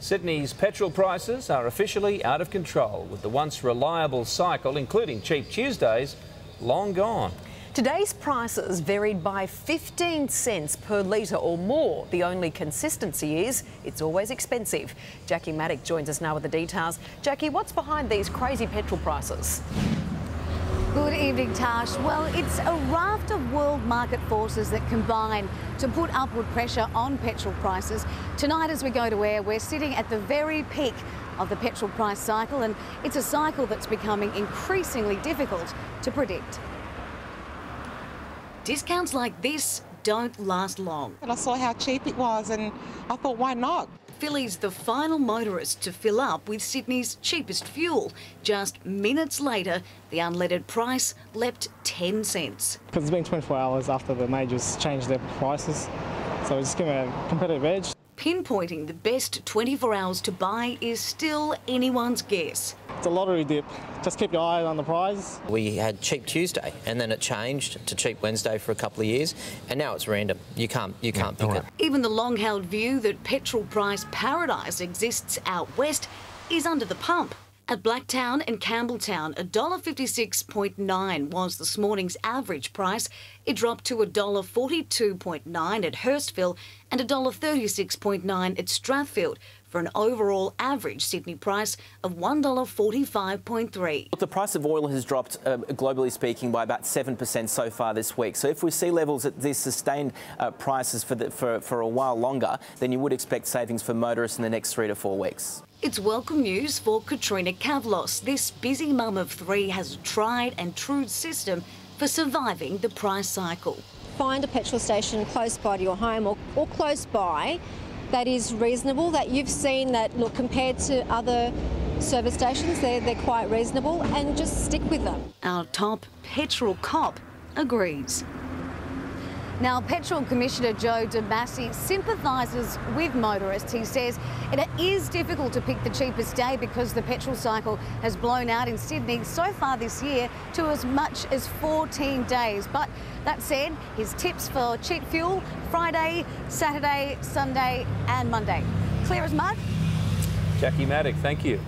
Sydney's petrol prices are officially out of control, with the once reliable cycle, including cheap Tuesdays, long gone. Today's prices varied by 15 cents per litre or more. The only consistency is it's always expensive. Jackie Maddock joins us now with the details. Jackie, what's behind these crazy petrol prices? Good evening, Tash. Well, it's a raft of world market forces that combine to put upward pressure on petrol prices. Tonight, as we go to air, we're sitting at the very peak of the petrol price cycle, and it's a cycle that's becoming increasingly difficult to predict. Discounts like this don't last long. And I saw how cheap it was, and I thought, why not? Philly's the final motorist to fill up with Sydney's cheapest fuel. Just minutes later, the unleaded price leapt 10 cents. Because it's been 24 hours after the majors changed their prices, so it's given a competitive edge. Pinpointing the best 24 hours to buy is still anyone's guess. It's a lottery dip. Just keep your eye on the prize. We had cheap Tuesday, and then it changed to cheap Wednesday for a couple of years, and now it's random. You can't you can't pick it. Even the long-held view that petrol price paradise exists out west is under the pump. At Blacktown and Campbelltown, $1.56.9 was this morning's average price. It dropped to $1.42.9 at Hurstville and $1.36.9 at Strathfield for an overall average Sydney price of $1.45.3. The price of oil has dropped, uh, globally speaking, by about 7% so far this week. So if we see levels at these sustained uh, prices for, the, for, for a while longer, then you would expect savings for motorists in the next three to four weeks. It's welcome news for Katrina Kavlos. This busy mum of three has a tried and true system for surviving the price cycle. Find a petrol station close by to your home or, or close by that is reasonable, that you've seen that, look, compared to other service stations, they're, they're quite reasonable, and just stick with them. Our top petrol cop agrees. Now, Petrol Commissioner Joe Dimasi sympathises with motorists. He says it is difficult to pick the cheapest day because the petrol cycle has blown out in Sydney so far this year to as much as 14 days. But that said, his tips for cheap fuel Friday, Saturday, Sunday, and Monday. Clear as mud. Jackie Maddock, thank you.